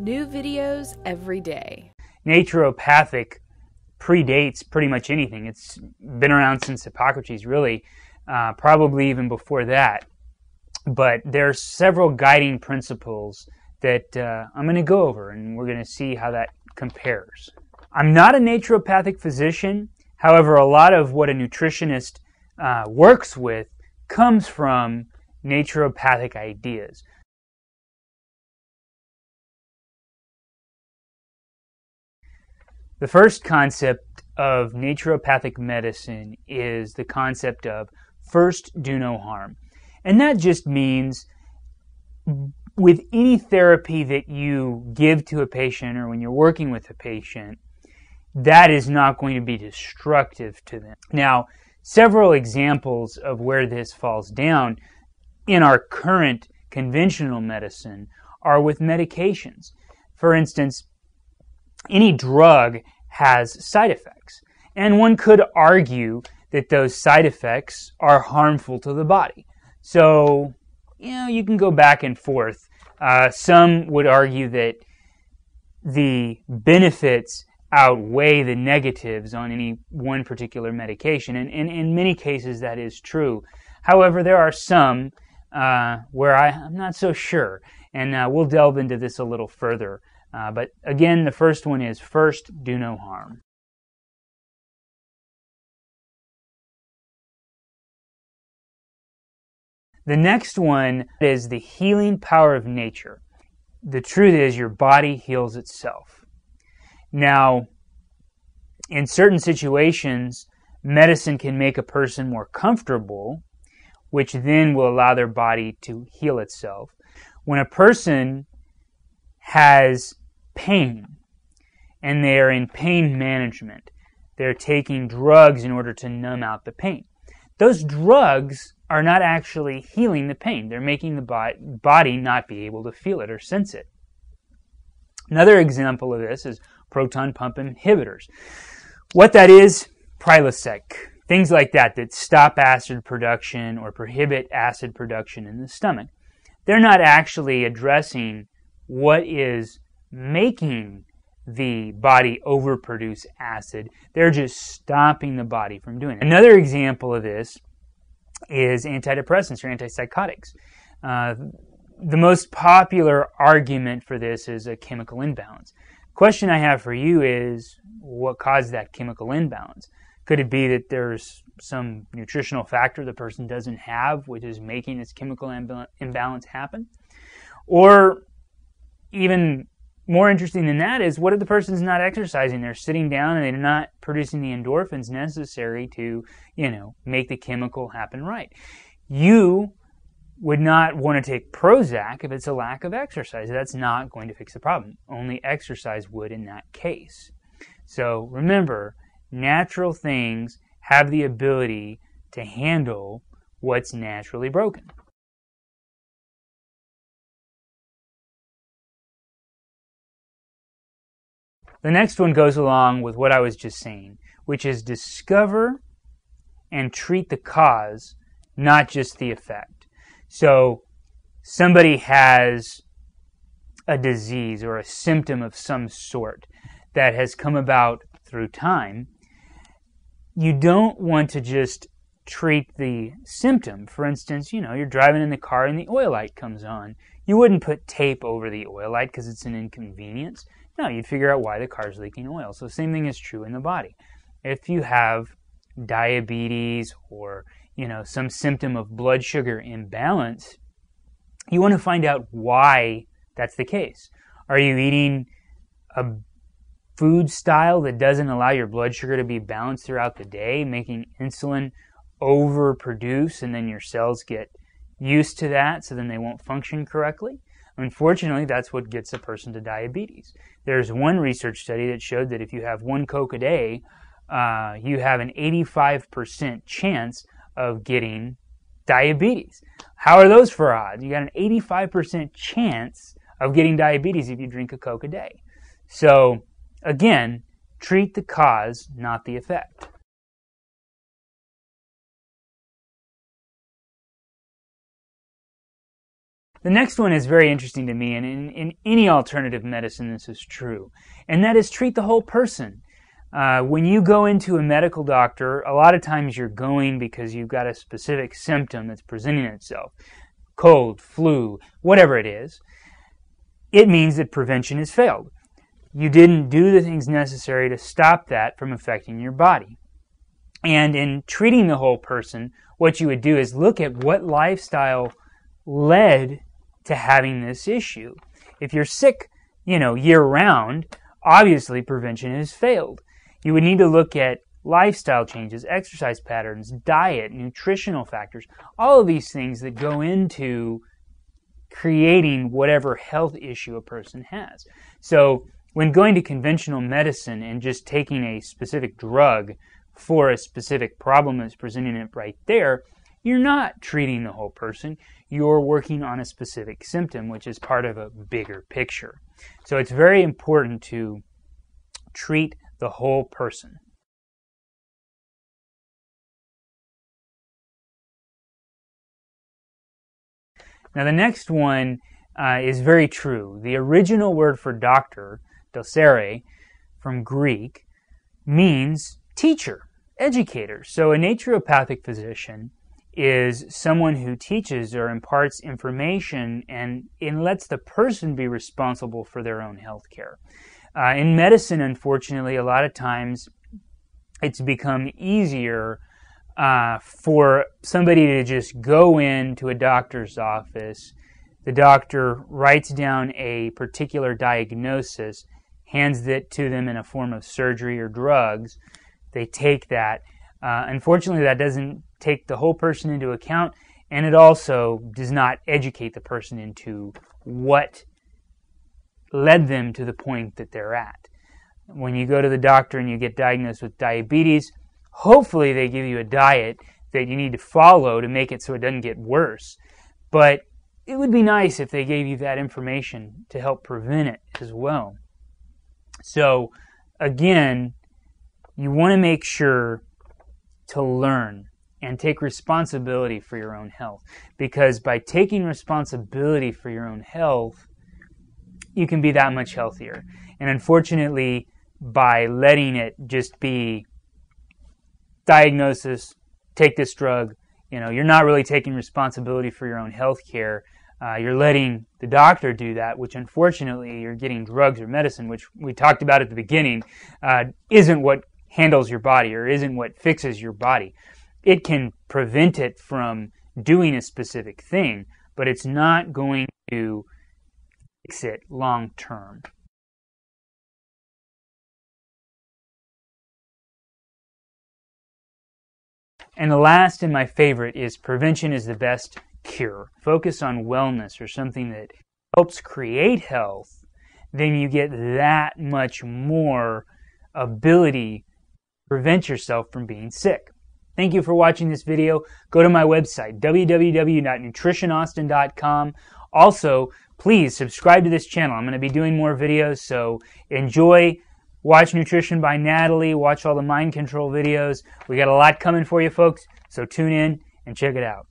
New videos every day. Naturopathic predates pretty much anything. It's been around since Hippocrates, really, uh, probably even before that. But there are several guiding principles that uh, I'm going to go over, and we're going to see how that compares. I'm not a naturopathic physician. However, a lot of what a nutritionist uh, works with comes from naturopathic ideas. The first concept of naturopathic medicine is the concept of first do no harm. And that just means with any therapy that you give to a patient or when you're working with a patient, that is not going to be destructive to them. Now, several examples of where this falls down in our current conventional medicine are with medications. For instance, any drug has side effects. And one could argue that those side effects are harmful to the body. So, you know, you can go back and forth. Uh, some would argue that the benefits outweigh the negatives on any one particular medication. And, and in many cases, that is true. However, there are some uh, where I, am not so sure. And uh, we'll delve into this a little further. Uh, but again, the first one is first, do no harm. The next one is the healing power of nature. The truth is, your body heals itself. Now, in certain situations, medicine can make a person more comfortable, which then will allow their body to heal itself. When a person has pain and they are in pain management, they're taking drugs in order to numb out the pain. Those drugs are not actually healing the pain. They're making the body not be able to feel it or sense it. Another example of this is proton pump inhibitors. What that is, Prilosec, things like that that stop acid production or prohibit acid production in the stomach. They're not actually addressing what is making the body overproduce acid. They're just stopping the body from doing it. Another example of this is antidepressants or antipsychotics. Uh, the most popular argument for this is a chemical imbalance. Question I have for you is what caused that chemical imbalance? Could it be that there's some nutritional factor the person doesn't have, which is making this chemical imbalance happen? Or even more interesting than that is what if the person's not exercising? They're sitting down and they're not producing the endorphins necessary to, you know, make the chemical happen right. You would not want to take Prozac if it's a lack of exercise. That's not going to fix the problem. Only exercise would in that case. So remember, natural things have the ability to handle what's naturally broken. The next one goes along with what I was just saying, which is discover and treat the cause, not just the effect. So somebody has a disease or a symptom of some sort that has come about through time. You don't want to just treat the symptom. For instance, you know, you're driving in the car and the oil light comes on. You wouldn't put tape over the oil light because it's an inconvenience. No, you'd figure out why the car's leaking oil. So, same thing is true in the body. If you have diabetes or you know some symptom of blood sugar imbalance, you want to find out why that's the case. Are you eating a food style that doesn't allow your blood sugar to be balanced throughout the day, making insulin overproduce and then your cells get used to that so then they won't function correctly? Unfortunately, that's what gets a person to diabetes. There's one research study that showed that if you have one Coke a day, uh, you have an 85% chance of getting diabetes. How are those for odds? You got an 85% chance of getting diabetes if you drink a Coke a day. So, again, treat the cause, not the effect. The next one is very interesting to me, and in, in any alternative medicine, this is true, and that is treat the whole person. Uh, when you go into a medical doctor, a lot of times you're going because you've got a specific symptom that's presenting itself cold, flu, whatever it is. It means that prevention has failed. You didn't do the things necessary to stop that from affecting your body. And in treating the whole person, what you would do is look at what lifestyle led to having this issue. If you're sick, you know, year round, obviously prevention has failed. You would need to look at lifestyle changes, exercise patterns, diet, nutritional factors, all of these things that go into creating whatever health issue a person has. So, when going to conventional medicine and just taking a specific drug for a specific problem that's presenting it right there, you're not treating the whole person. You're working on a specific symptom, which is part of a bigger picture. So it's very important to treat the whole person. Now, the next one uh, is very true. The original word for doctor, docere, from Greek, means teacher, educator. So, a naturopathic physician is someone who teaches or imparts information and, and lets the person be responsible for their own health care. Uh, in medicine, unfortunately, a lot of times it's become easier uh, for somebody to just go into a doctor's office. The doctor writes down a particular diagnosis, hands it to them in a form of surgery or drugs. They take that. Uh, unfortunately, that doesn't take the whole person into account, and it also does not educate the person into what led them to the point that they're at. When you go to the doctor and you get diagnosed with diabetes, hopefully they give you a diet that you need to follow to make it so it doesn't get worse. But it would be nice if they gave you that information to help prevent it as well. So, again, you want to make sure to learn and take responsibility for your own health. Because by taking responsibility for your own health, you can be that much healthier. And unfortunately, by letting it just be diagnosis, take this drug, you know, you're not really taking responsibility for your own health care. Uh, you're letting the doctor do that, which unfortunately you're getting drugs or medicine, which we talked about at the beginning, uh, isn't what handles your body or isn't what fixes your body it can prevent it from doing a specific thing, but it's not going to fix it long term. And the last and my favorite is prevention is the best cure. Focus on wellness or something that helps create health, then you get that much more ability prevent yourself from being sick. Thank you for watching this video. Go to my website, www.nutritionaustin.com. Also, please subscribe to this channel. I'm going to be doing more videos, so enjoy. Watch Nutrition by Natalie. Watch all the mind control videos. We got a lot coming for you, folks, so tune in and check it out.